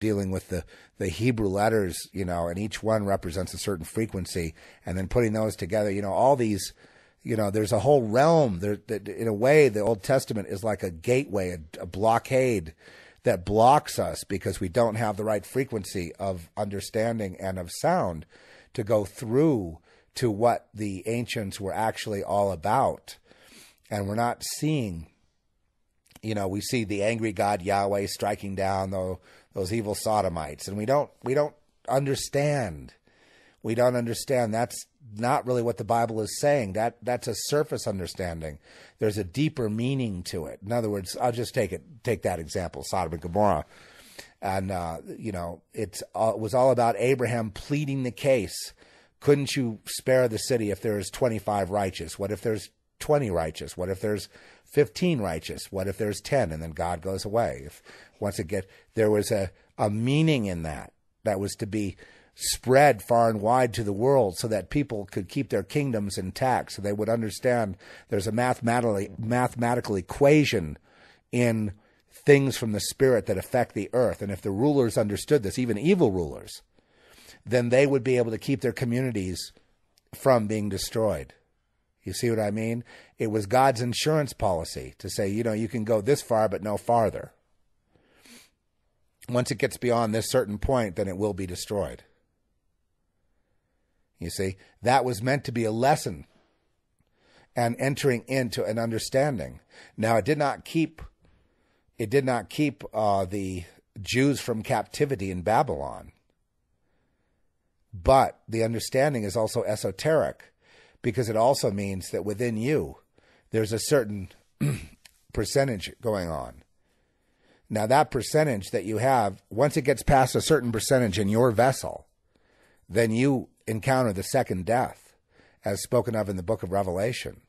dealing with the, the Hebrew letters, you know, and each one represents a certain frequency, and then putting those together, you know, all these, you know, there's a whole realm. There, that in a way, the Old Testament is like a gateway, a, a blockade that blocks us because we don't have the right frequency of understanding and of sound to go through to what the ancients were actually all about. And we're not seeing, you know, we see the angry God Yahweh striking down the, those evil sodomites, and we don't we don't understand. We don't understand. That's not really what the Bible is saying. That that's a surface understanding. There's a deeper meaning to it. In other words, I'll just take it take that example, Sodom and Gomorrah, and uh, you know it's uh, it was all about Abraham pleading the case. Couldn't you spare the city if there's 25 righteous? What if there's 20 righteous? What if there's 15 righteous? What if there's 10 and then God goes away? If once get there was a, a meaning in that that was to be spread far and wide to the world so that people could keep their kingdoms intact so they would understand there's a mathematically mathematical equation in things from the spirit that affect the earth and if the rulers understood this even evil rulers then they would be able to keep their communities from being destroyed you see what i mean? It was god's insurance policy to say you know you can go this far but no farther. Once it gets beyond this certain point then it will be destroyed. You see, that was meant to be a lesson and entering into an understanding. Now, it did not keep it did not keep uh, the Jews from captivity in Babylon, but the understanding is also esoteric because it also means that within you there's a certain percentage going on. Now, that percentage that you have, once it gets past a certain percentage in your vessel, then you encounter the second death, as spoken of in the book of Revelation.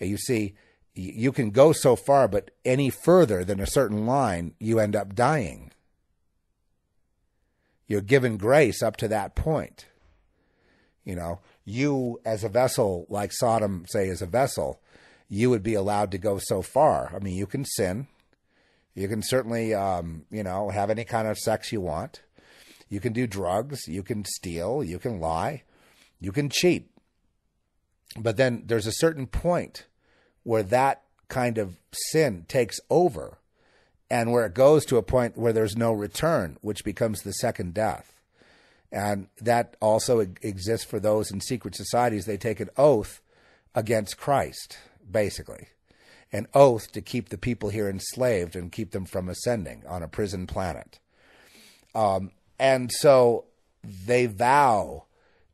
You see, you can go so far, but any further than a certain line, you end up dying. You're given grace up to that point. You know, you as a vessel, like Sodom, say, as a vessel, you would be allowed to go so far. I mean, you can sin. You can certainly, um, you know, have any kind of sex you want. You can do drugs, you can steal, you can lie, you can cheat. But then there's a certain point where that kind of sin takes over and where it goes to a point where there's no return, which becomes the second death. And that also exists for those in secret societies. They take an oath against Christ, basically. An oath to keep the people here enslaved and keep them from ascending on a prison planet. Um, and so they vow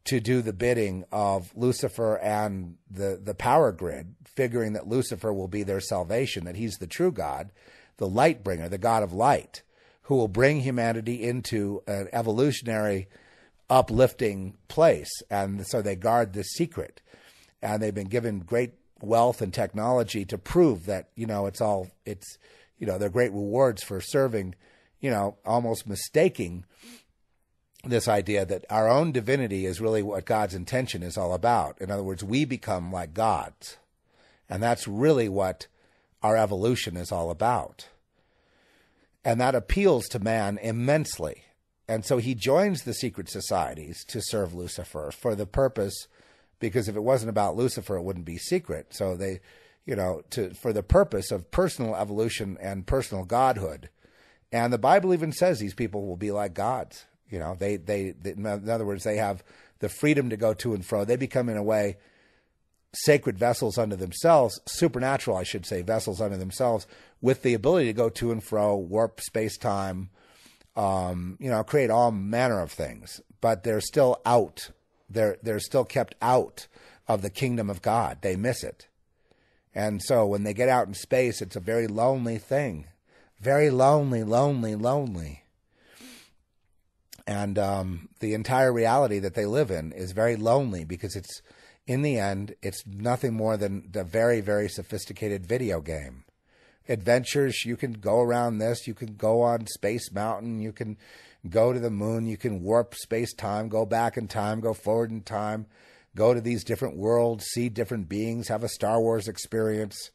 to do the bidding of Lucifer and the, the power grid, figuring that Lucifer will be their salvation, that he's the true God, the light bringer, the God of light, who will bring humanity into an evolutionary, uplifting place. And so they guard this secret. And they've been given great wealth and technology to prove that, you know, it's all, it's, you know, they're great rewards for serving you know, almost mistaking this idea that our own divinity is really what God's intention is all about. In other words, we become like gods. And that's really what our evolution is all about. And that appeals to man immensely. And so he joins the secret societies to serve Lucifer for the purpose, because if it wasn't about Lucifer, it wouldn't be secret. So they, you know, to, for the purpose of personal evolution and personal godhood and the Bible even says these people will be like gods. You know, they, they, they, in other words, they have the freedom to go to and fro. They become, in a way, sacred vessels unto themselves, supernatural, I should say, vessels unto themselves, with the ability to go to and fro, warp space time, um, you know, create all manner of things. But they're still out. They're they're still kept out of the kingdom of God. They miss it. And so when they get out in space, it's a very lonely thing very lonely, lonely, lonely. And um, the entire reality that they live in is very lonely because it's, in the end, it's nothing more than a very, very sophisticated video game. Adventures, you can go around this, you can go on Space Mountain, you can go to the moon, you can warp space time, go back in time, go forward in time, go to these different worlds, see different beings, have a Star Wars experience.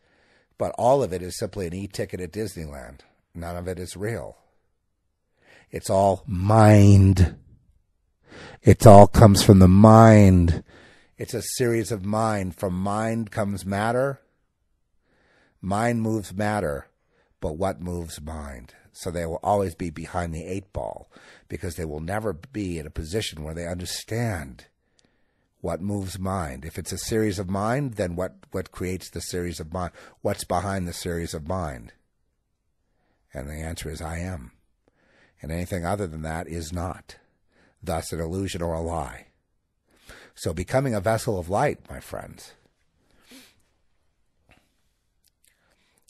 But all of it is simply an e ticket at Disneyland. None of it is real. It's all mind. It all comes from the mind. It's a series of mind. From mind comes matter. Mind moves matter, but what moves mind? So they will always be behind the eight ball because they will never be in a position where they understand what moves mind. If it's a series of mind, then what, what creates the series of mind? What's behind the series of mind? And the answer is I am. And anything other than that is not. Thus, an illusion or a lie. So, becoming a vessel of light, my friends,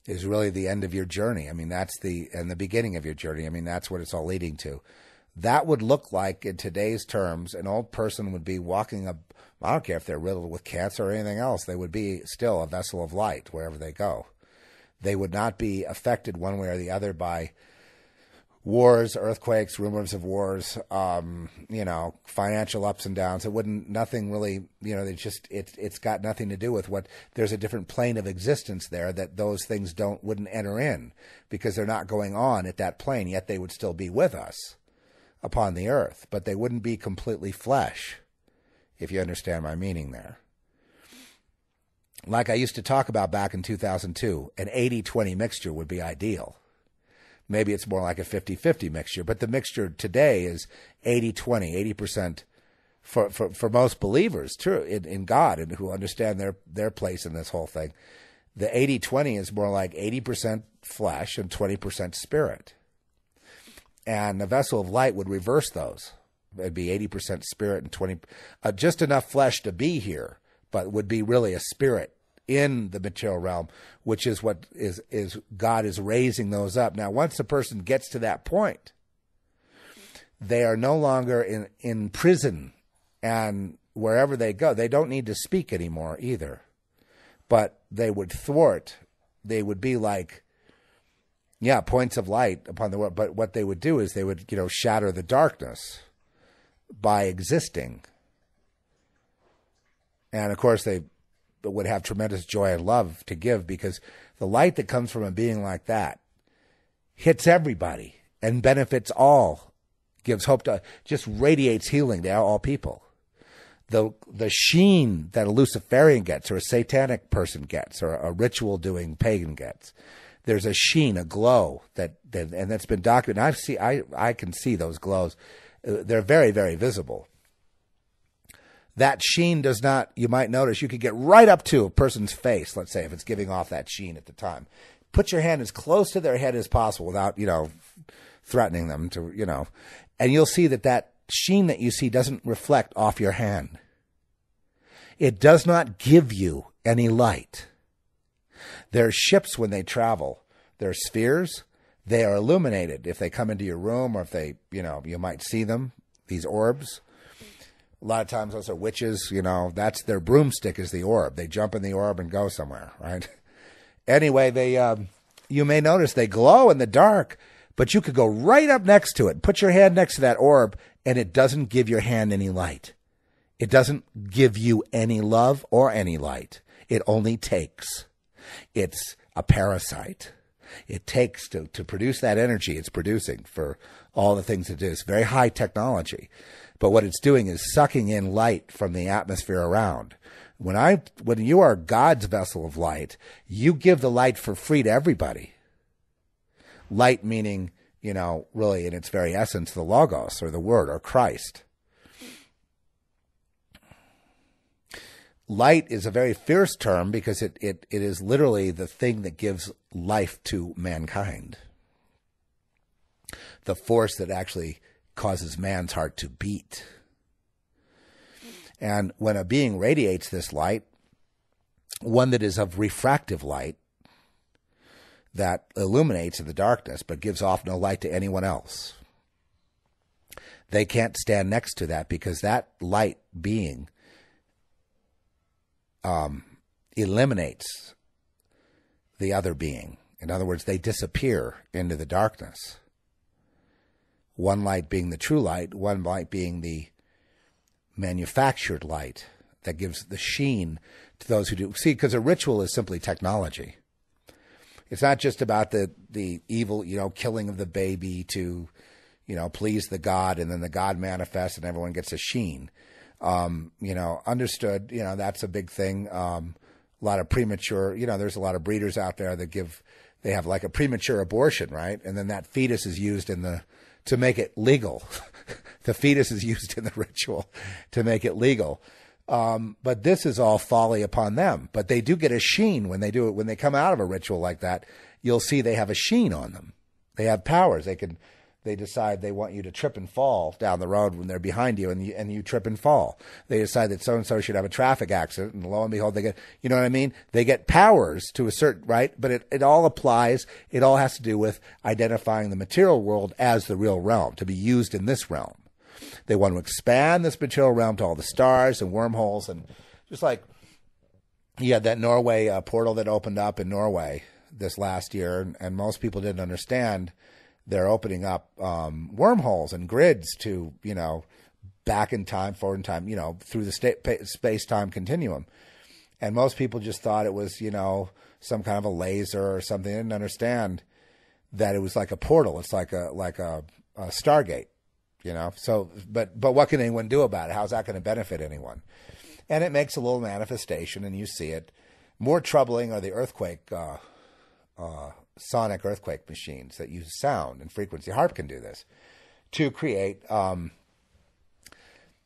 is really the end of your journey. I mean, that's the and the beginning of your journey. I mean, that's what it's all leading to. That would look like, in today's terms, an old person would be walking up. I don't care if they're riddled with cancer or anything else. They would be still a vessel of light wherever they go. They would not be affected one way or the other by wars, earthquakes, rumors of wars, um, you know, financial ups and downs. It wouldn't, nothing really, you know, they just, it, it's got nothing to do with what, there's a different plane of existence there that those things don't, wouldn't enter in because they're not going on at that plane, yet they would still be with us upon the earth, but they wouldn't be completely flesh, if you understand my meaning there. Like I used to talk about back in 2002, an 80 20 mixture would be ideal Maybe it's more like a 50 50 mixture, but the mixture today is 80 20, 80% for, for, for most believers, true, in, in God and who understand their, their place in this whole thing. The 80 20 is more like 80% flesh and 20% spirit. And the vessel of light would reverse those. It'd be 80% spirit and 20, uh, just enough flesh to be here, but would be really a spirit in the material realm, which is what is is God is raising those up. Now, once a person gets to that point, they are no longer in in prison, and wherever they go, they don't need to speak anymore either. But they would thwart. They would be like, yeah, points of light upon the world. But what they would do is they would, you know, shatter the darkness by existing. And of course, they but would have tremendous joy and love to give because the light that comes from a being like that hits everybody and benefits all, gives hope to, just radiates healing to all people. The, the sheen that a Luciferian gets or a satanic person gets or a ritual doing pagan gets, there's a sheen, a glow that, that and that's been documented. I see, I, I can see those glows. Uh, they're very, very visible that sheen does not, you might notice, you could get right up to a person's face, let's say, if it's giving off that sheen at the time. Put your hand as close to their head as possible without, you know, threatening them to, you know, and you'll see that that sheen that you see doesn't reflect off your hand. It does not give you any light. Their ships, when they travel, their spheres, they are illuminated. If they come into your room or if they, you know, you might see them, these orbs a lot of times those are witches, you know, that's their broomstick is the orb. They jump in the orb and go somewhere, right? anyway, they um, you may notice they glow in the dark, but you could go right up next to it, put your hand next to that orb, and it doesn't give your hand any light. It doesn't give you any love or any light. It only takes. It's a parasite. It takes to, to produce that energy it's producing for all the things it is. Very high technology. But what it's doing is sucking in light from the atmosphere around. When I when you are God's vessel of light, you give the light for free to everybody. Light meaning, you know, really in its very essence, the logos or the word or Christ. Light is a very fierce term because it, it, it is literally the thing that gives life to mankind. The force that actually causes man's heart to beat. And when a being radiates this light, one that is of refractive light, that illuminates in the darkness but gives off no light to anyone else. They can't stand next to that because that light being um, eliminates the other being. In other words, they disappear into the darkness one light being the true light, one light being the manufactured light that gives the sheen to those who do. See, because a ritual is simply technology. It's not just about the, the evil, you know, killing of the baby to, you know, please the God, and then the God manifests, and everyone gets a sheen. Um, you know, understood. You know, that's a big thing. Um, a lot of premature. You know, there's a lot of breeders out there that give. They have like a premature abortion, right? And then that fetus is used in the to make it legal. the fetus is used in the ritual to make it legal. Um, but this is all folly upon them. But they do get a sheen when they do it. When they come out of a ritual like that, you'll see they have a sheen on them. They have powers. They can they decide they want you to trip and fall down the road when they're behind you and you, and you trip and fall. They decide that so and so should have a traffic accident and lo and behold they get you know what I mean? They get powers to a certain right, but it, it all applies it all has to do with identifying the material world as the real realm, to be used in this realm. They want to expand this material realm to all the stars and wormholes and just like you had that Norway uh, portal that opened up in Norway this last year, and, and most people didn't understand they're opening up um, wormholes and grids to you know back in time, forward in time, you know, through the space time continuum. And most people just thought it was you know some kind of a laser or something. They didn't understand that it was like a portal. It's like a like a, a Stargate, you know. So, but but what can anyone do about it? How's that going to benefit anyone? And it makes a little manifestation, and you see it. More troubling are the earthquake uh, uh, sonic earthquake machines that use sound and frequency. HAARP can do this to create. Um,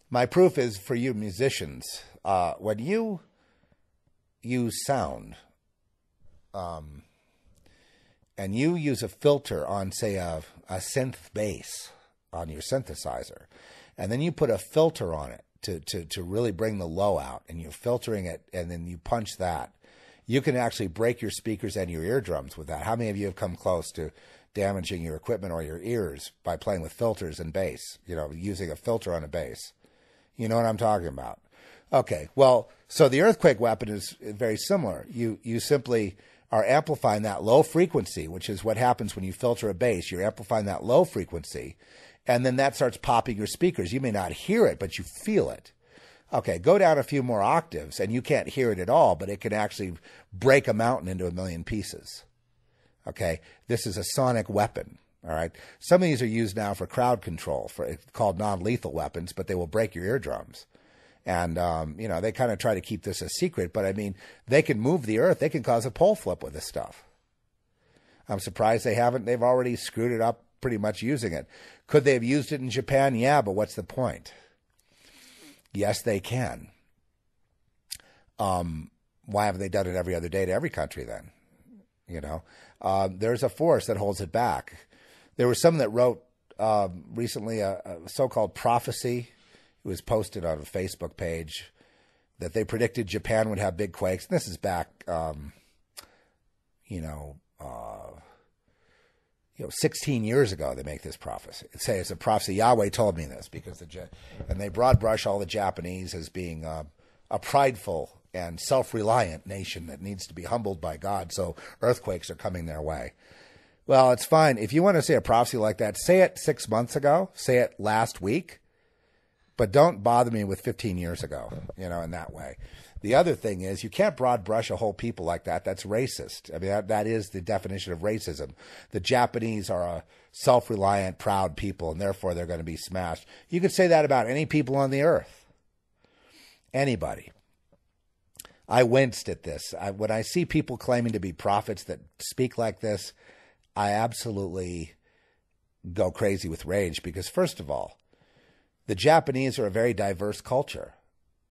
my proof is for you musicians uh, when you use sound um, and you use a filter on, say, a, a synth bass on your synthesizer, and then you put a filter on it to, to, to really bring the low out, and you're filtering it, and then you punch that you can actually break your speakers and your eardrums with that. How many of you have come close to damaging your equipment or your ears by playing with filters and bass? You know, using a filter on a bass. You know what I'm talking about? Okay, well, so the earthquake weapon is very similar. You you simply are amplifying that low frequency, which is what happens when you filter a bass. You're amplifying that low frequency, and then that starts popping your speakers. You may not hear it, but you feel it. Okay, go down a few more octaves and you can't hear it at all, but it can actually break a mountain into a million pieces. Okay, this is a sonic weapon. All right, some of these are used now for crowd control, for called non-lethal weapons, but they will break your eardrums. And um, you know they kind of try to keep this a secret, but I mean they can move the earth. They can cause a pole flip with this stuff. I'm surprised they haven't. They've already screwed it up pretty much using it. Could they have used it in Japan? Yeah, but what's the point? Yes, they can. Um, why haven't they done it every other day to every country then? You know, uh, there's a force that holds it back. There was someone that wrote uh, recently a, a, so-called prophecy. It was posted on a Facebook page that they predicted Japan would have big quakes. And this is back, um, you know, uh, you know, 16 years ago they make this prophecy. Say it's a prophecy. Yahweh told me this because the and they broad brush all the Japanese as being uh, a prideful and self-reliant nation that needs to be humbled by God. So earthquakes are coming their way. Well, it's fine if you want to say a prophecy like that. Say it six months ago. Say it last week, but don't bother me with 15 years ago. You know, in that way. The other thing is you can't broad brush a whole people like that. That's racist. I mean, that, that is the definition of racism. The Japanese are a self reliant, proud people, and therefore they're going to be smashed. You could say that about any people on the earth. Anybody. I winced at this. I, when I see people claiming to be prophets that speak like this, I absolutely go crazy with rage because, first of all, the Japanese are a very diverse culture